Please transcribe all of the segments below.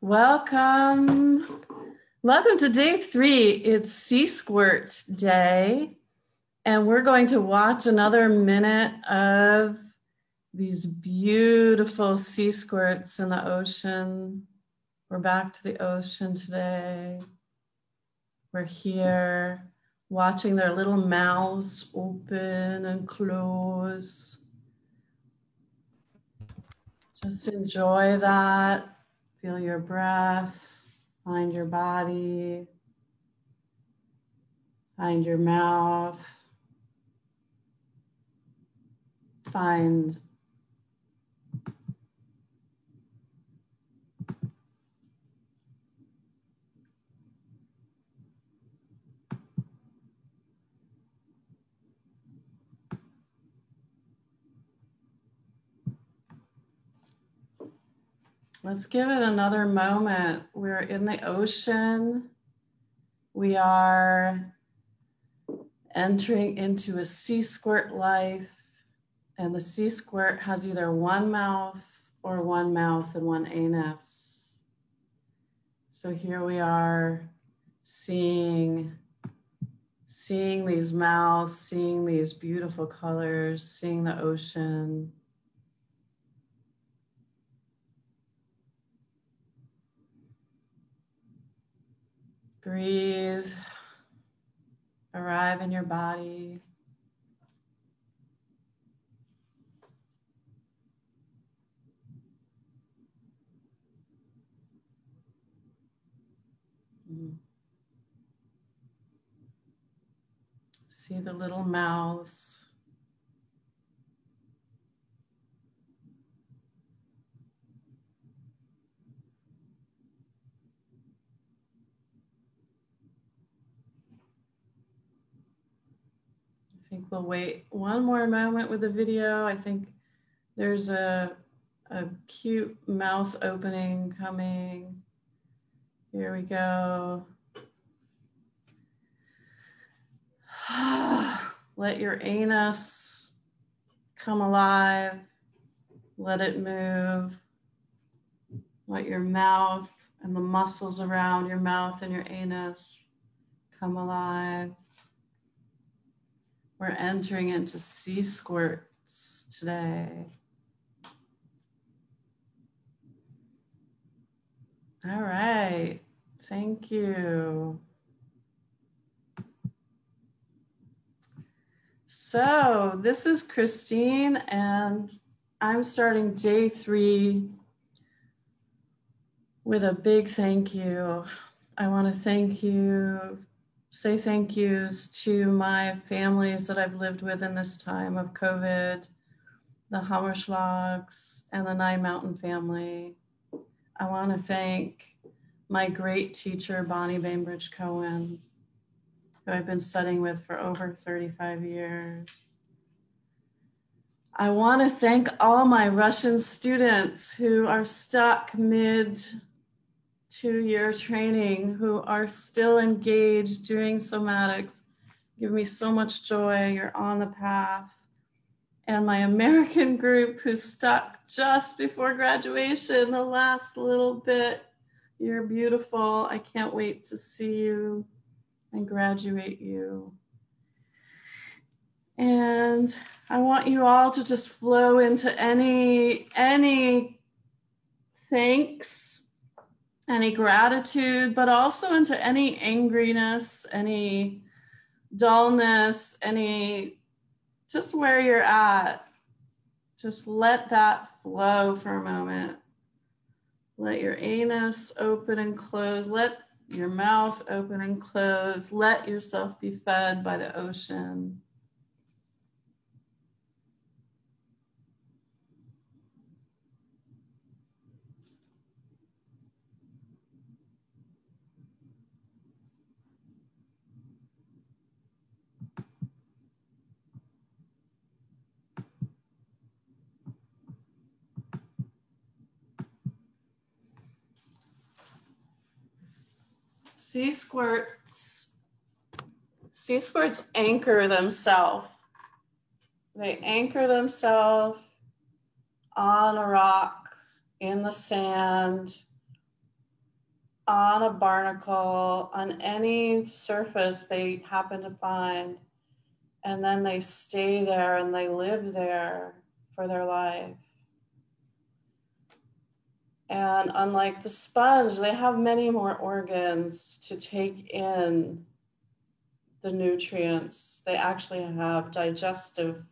Welcome. Welcome to day three. It's Sea Squirt Day, and we're going to watch another minute of these beautiful sea squirts in the ocean. We're back to the ocean today. We're here watching their little mouths open and close. Just enjoy that. Feel your breath, find your body, find your mouth, find Let's give it another moment. We're in the ocean. We are entering into a sea squirt life. And the sea squirt has either one mouth or one mouth and one anus. So here we are seeing seeing these mouths, seeing these beautiful colors, seeing the ocean. Breathe, arrive in your body. See the little mouths. Think we'll wait one more moment with the video. I think there's a, a cute mouth opening coming. Here we go. Let your anus come alive. Let it move. Let your mouth and the muscles around your mouth and your anus come alive. We're entering into sea squirts today. All right. Thank you. So, this is Christine, and I'm starting day three with a big thank you. I want to thank you say thank yous to my families that I've lived with in this time of COVID, the Hammerschlags and the Nine Mountain family. I want to thank my great teacher, Bonnie Bainbridge Cohen, who I've been studying with for over 35 years. I want to thank all my Russian students who are stuck mid two year training who are still engaged doing somatics give me so much joy. You're on the path. And my American group who stuck just before graduation, the last little bit. You're beautiful. I can't wait to see you and graduate you. And I want you all to just flow into any any thanks any gratitude, but also into any angriness, any dullness, any just where you're at. Just let that flow for a moment. Let your anus open and close. Let your mouth open and close. Let yourself be fed by the ocean. Sea squirts, sea squirts anchor themselves. They anchor themselves on a rock, in the sand, on a barnacle, on any surface they happen to find. And then they stay there and they live there for their life. And unlike the sponge, they have many more organs to take in the nutrients. They actually have digestive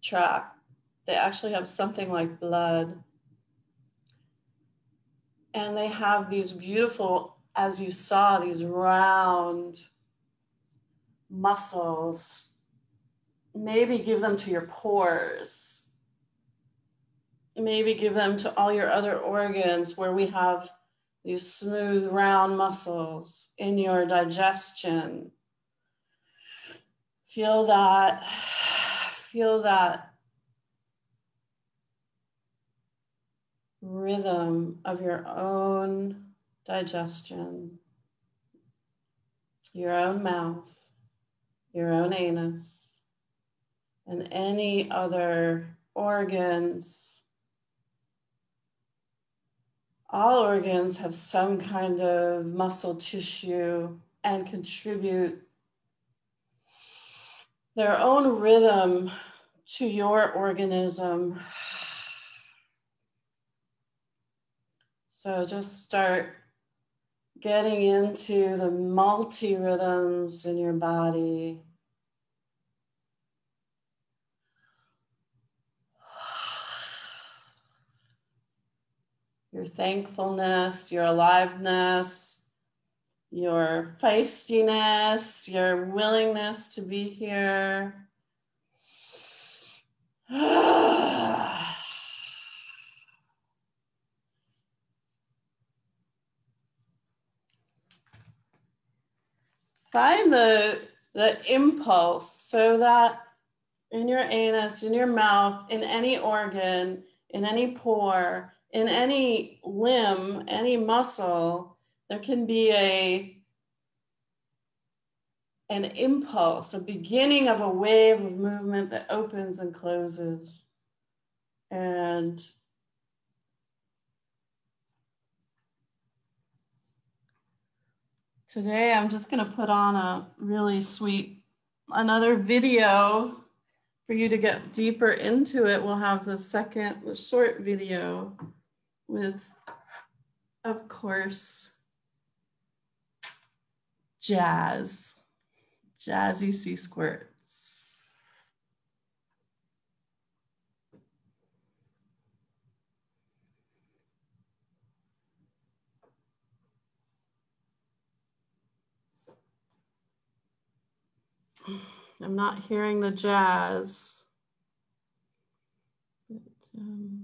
tract. They actually have something like blood. And they have these beautiful, as you saw, these round muscles. Maybe give them to your pores maybe give them to all your other organs where we have these smooth round muscles in your digestion. Feel that, feel that rhythm of your own digestion, your own mouth, your own anus, and any other organs all organs have some kind of muscle tissue and contribute their own rhythm to your organism. So just start getting into the multi rhythms in your body. Your thankfulness, your aliveness, your feistiness, your willingness to be here. Find the, the impulse so that in your anus, in your mouth, in any organ, in any pore, in any limb, any muscle, there can be a an impulse, a beginning of a wave of movement that opens and closes. And today I'm just going to put on a really sweet another video for you to get deeper into it. We'll have the second short video with, of course, jazz, jazzy sea squirts. I'm not hearing the jazz. But, um...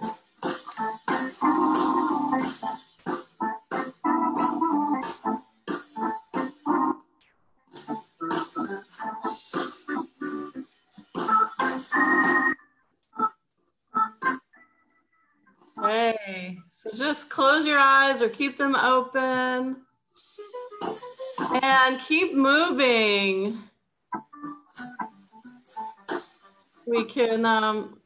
just close your eyes or keep them open and keep moving. We can um,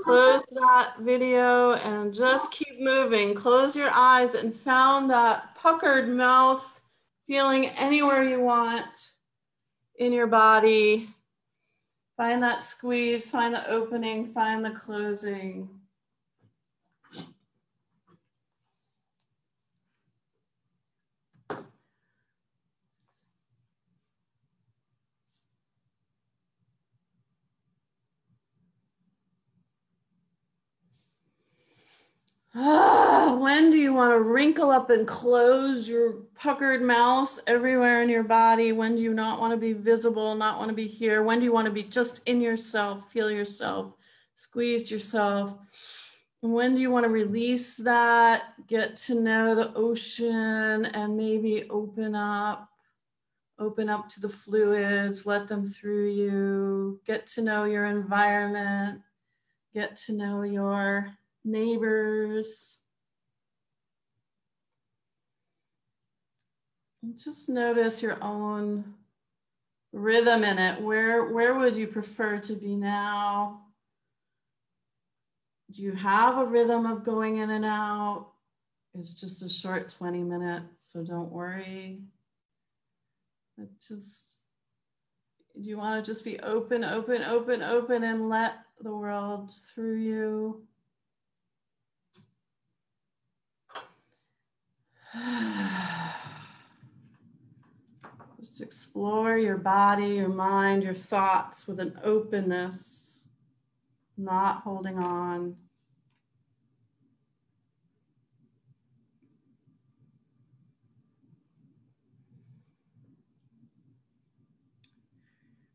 close that video and just keep moving. Close your eyes and found that puckered mouth feeling anywhere you want in your body. Find that squeeze, find the opening, find the closing. Ah, when do you want to wrinkle up and close your puckered mouth everywhere in your body? When do you not want to be visible, not want to be here? When do you want to be just in yourself, feel yourself, squeeze yourself? And when do you want to release that, get to know the ocean, and maybe open up? Open up to the fluids, let them through you, get to know your environment get to know your neighbors. And just notice your own rhythm in it. Where, where would you prefer to be now? Do you have a rhythm of going in and out? It's just a short 20 minutes, so don't worry. But just, do you want to just be open, open, open, open, and let the world through you? Just explore your body, your mind, your thoughts with an openness, not holding on.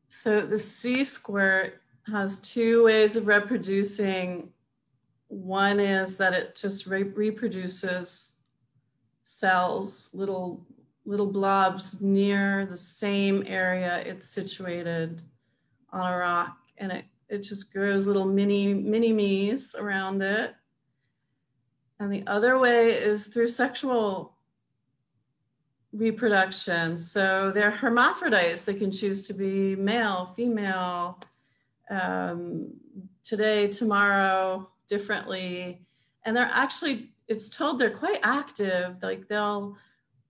So the sea squirt has two ways of reproducing. One is that it just re reproduces cells, little little blobs near the same area it's situated on a rock and it, it just grows little mini mini me's around it. And the other way is through sexual reproduction. So they're hermaphrodites. They can choose to be male, female, um, today, tomorrow, differently. And they're actually, it's told they're quite active. Like they'll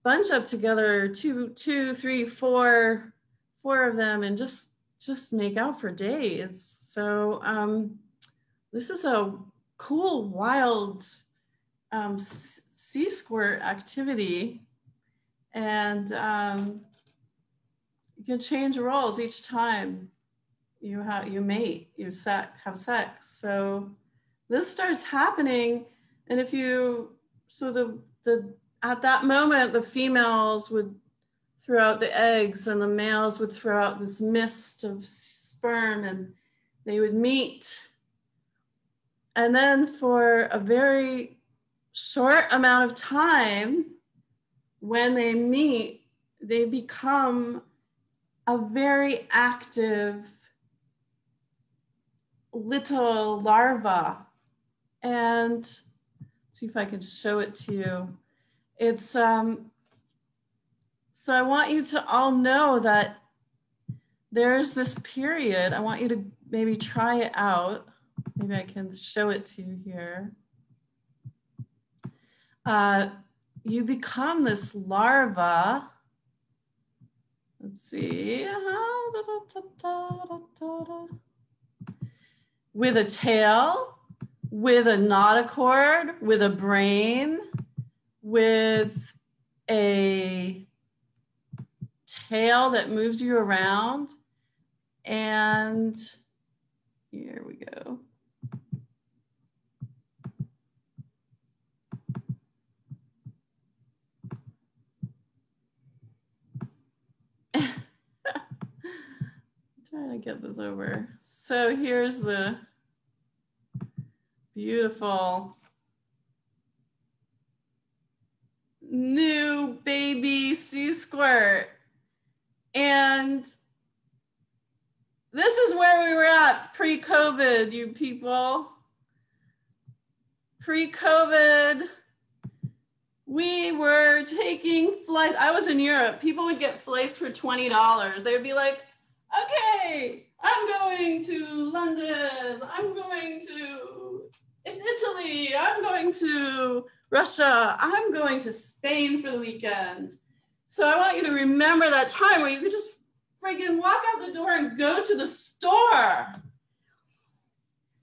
bunch up together, two, two, three, four, four of them, and just just make out for days. So um, this is a cool, wild um, sea squirt activity and um, you can change roles each time you have you mate you have sex so this starts happening and if you so the the at that moment the females would throw out the eggs and the males would throw out this mist of sperm and they would meet and then for a very short amount of time when they meet, they become a very active little larva. And see if I can show it to you. It's, um, so I want you to all know that there's this period. I want you to maybe try it out. Maybe I can show it to you here. Uh, you become this larva. Let's see. With a tail, with a notochord, with a brain, with a tail that moves you around. And here we go. trying to get this over. So here's the beautiful new baby sea squirt. And this is where we were at pre-COVID, you people. Pre-COVID, we were taking flights. I was in Europe. People would get flights for $20. They would be like, okay, I'm going to London, I'm going to Italy, I'm going to Russia, I'm going to Spain for the weekend. So I want you to remember that time where you could just friggin' walk out the door and go to the store.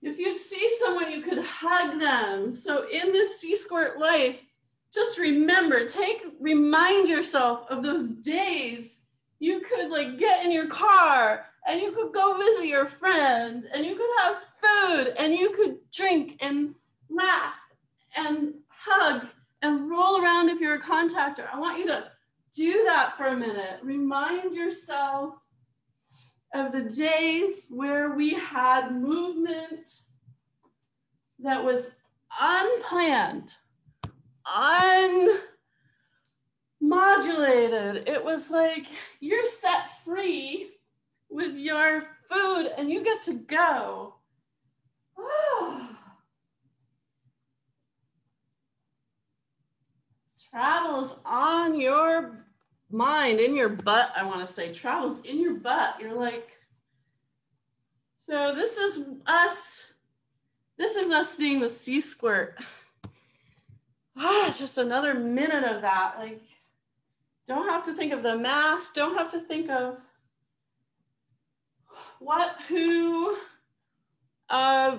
If you'd see someone, you could hug them. So in this Sea Squirt life, just remember, take, remind yourself of those days you could like get in your car and you could go visit your friend and you could have food and you could drink and laugh and hug and roll around if you're a contactor. I want you to do that for a minute. Remind yourself of the days where we had movement that was unplanned, un modulated. It was like you're set free with your food and you get to go. travels on your mind, in your butt, I want to say, travels in your butt. You're like, so this is us. This is us being the sea squirt. Ah, just another minute of that. Like, don't have to think of the mass, don't have to think of what, who. Uh,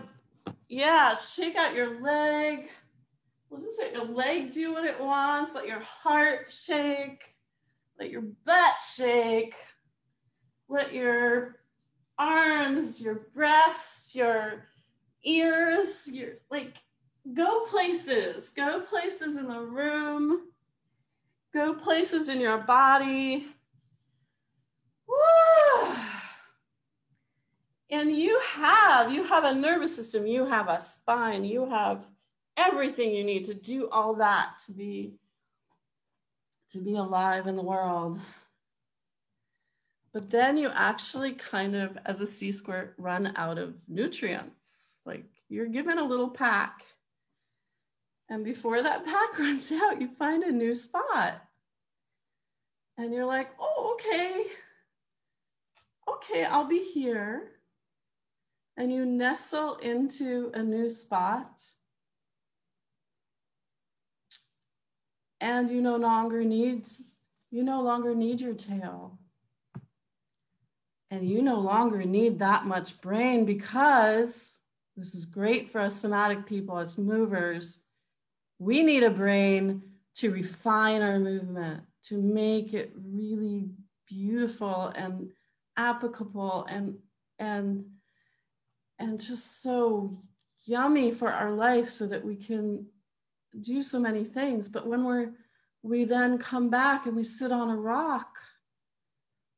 yeah, shake out your leg. We'll just let your leg do what it wants. Let your heart shake. Let your butt shake. Let your arms, your breasts, your ears, your like go places, go places in the room, go places in your body. And you have, you have a nervous system, you have a spine, you have everything you need to do all that to be to be alive in the world. But then you actually kind of, as a sea squirt, run out of nutrients. Like you're given a little pack. And before that pack runs out, you find a new spot. And you're like, oh, okay. Okay, I'll be here. And you nestle into a new spot. And you no longer need you no longer need your tail and you no longer need that much brain because this is great for us somatic people as movers. We need a brain to refine our movement, to make it really beautiful and applicable and and and just so yummy for our life so that we can do so many things but when we're we then come back and we sit on a rock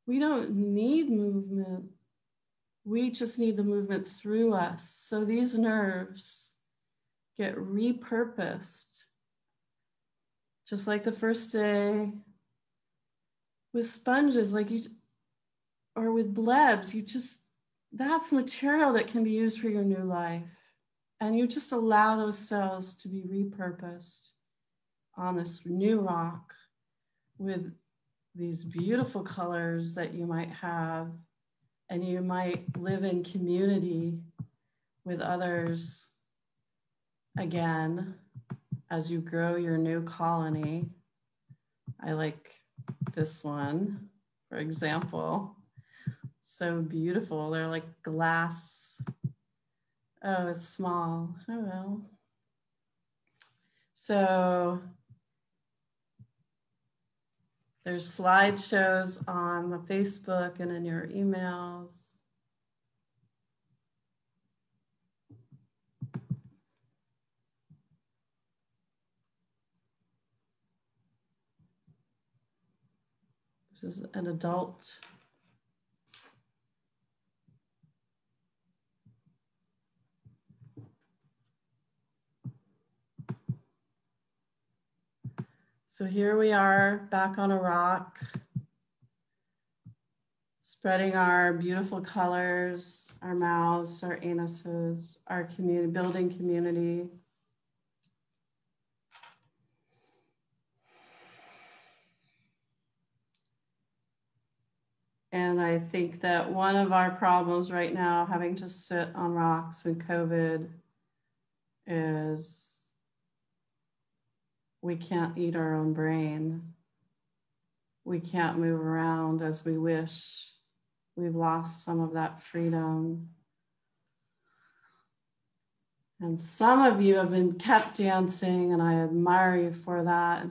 we don't need movement. We just need the movement through us. So these nerves get repurposed. Just like the first day with sponges, like you, or with blebs, you just, that's material that can be used for your new life. And you just allow those cells to be repurposed on this new rock with these beautiful colors that you might have, and you might live in community with others again as you grow your new colony. I like this one, for example. So beautiful. They're like glass. Oh, it's small. Oh well. So there's slideshows on the Facebook and in your emails. This is an adult So here we are back on a rock, spreading our beautiful colors, our mouths, our anuses, our community, building community. And I think that one of our problems right now, having to sit on rocks and COVID, is we can't eat our own brain. We can't move around as we wish. We've lost some of that freedom. And some of you have been kept dancing, and I admire you for that.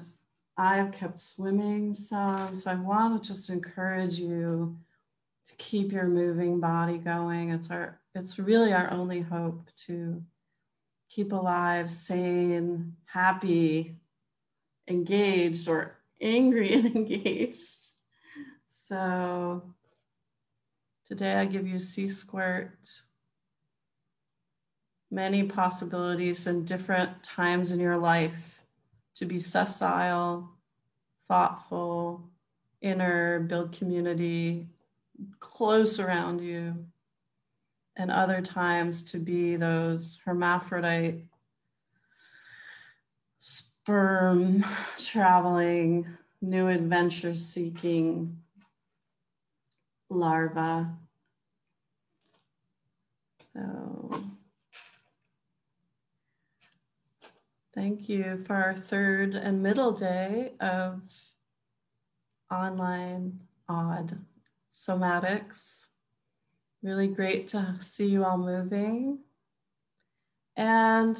I have kept swimming some. So I want to just encourage you to keep your moving body going. It's our it's really our only hope to keep alive, sane, happy, engaged or angry and engaged. So today I give you sea squirt, many possibilities and different times in your life to be sessile, thoughtful, inner, build community close around you, and other times to be those hermaphrodite sperm traveling, new adventure seeking larva. So thank you for our third and middle day of online odd somatics. Really great to see you all moving. And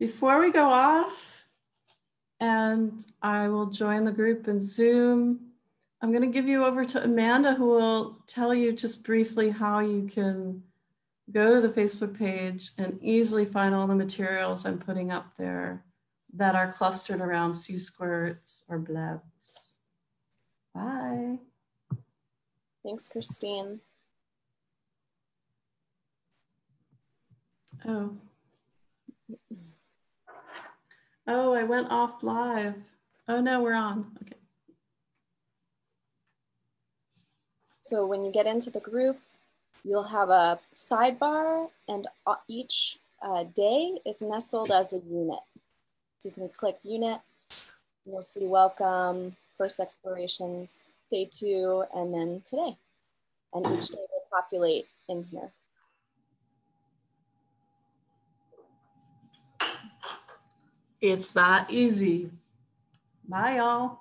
before we go off, and I will join the group in Zoom, I'm going to give you over to Amanda, who will tell you just briefly how you can go to the Facebook page and easily find all the materials I'm putting up there that are clustered around sea squirts or blebs. Bye. Thanks, Christine. Oh. Oh, I went off live. Oh no, we're on. Okay. So when you get into the group, you'll have a sidebar and each uh, day is nestled as a unit. So you can click unit, you'll see welcome, first explorations, day two, and then today. And each day will populate in here. It's that easy. Bye, y'all.